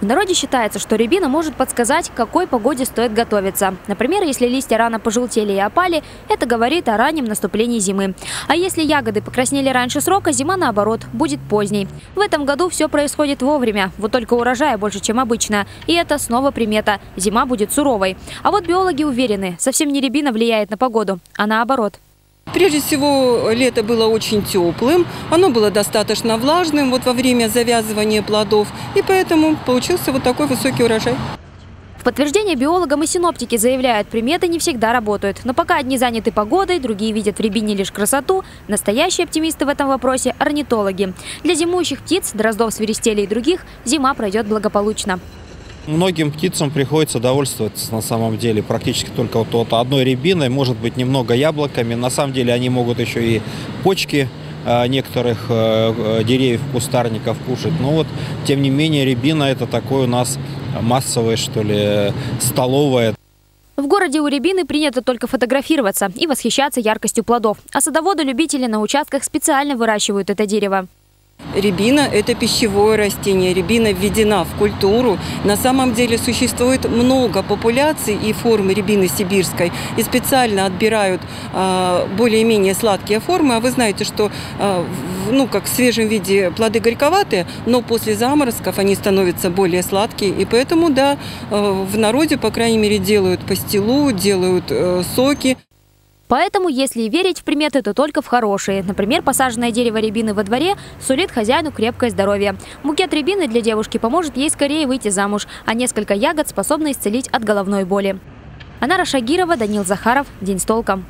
В народе считается, что рябина может подсказать, к какой погоде стоит готовиться. Например, если листья рано пожелтели и опали, это говорит о раннем наступлении зимы. А если ягоды покраснели раньше срока, зима наоборот будет поздней. В этом году все происходит вовремя, вот только урожая больше, чем обычно. И это снова примета – зима будет суровой. А вот биологи уверены, совсем не рябина влияет на погоду, а наоборот – Прежде всего, лето было очень теплым, оно было достаточно влажным вот во время завязывания плодов, и поэтому получился вот такой высокий урожай. В подтверждение биологам и синоптики заявляют, приметы не всегда работают. Но пока одни заняты погодой, другие видят в рябине лишь красоту, настоящие оптимисты в этом вопросе – орнитологи. Для зимующих птиц, дроздов, свиристелей и других зима пройдет благополучно. Многим птицам приходится довольствоваться на самом деле практически только вот, вот одной рябиной, может быть немного яблоками. На самом деле они могут еще и почки э, некоторых э, деревьев, кустарников кушать. Но вот, тем не менее, рябина это такое у нас массовое, что ли, столовое. В городе у рябины принято только фотографироваться и восхищаться яркостью плодов. А садоводы-любители на участках специально выращивают это дерево. Рябина – это пищевое растение. Рябина введена в культуру. На самом деле существует много популяций и форм рябины сибирской. И специально отбирают э, более-менее сладкие формы. А вы знаете, что э, ну, как в свежем виде плоды горьковатые, но после заморозков они становятся более сладкие. И поэтому, да, э, в народе, по крайней мере, делают пастилу, делают э, соки. Поэтому, если и верить в приметы, то только в хорошие. Например, посаженное дерево рябины во дворе сулит хозяину крепкое здоровье. Букет рябины для девушки поможет ей скорее выйти замуж, а несколько ягод способны исцелить от головной боли. Анара Шагирова, Данил Захаров. День с толком.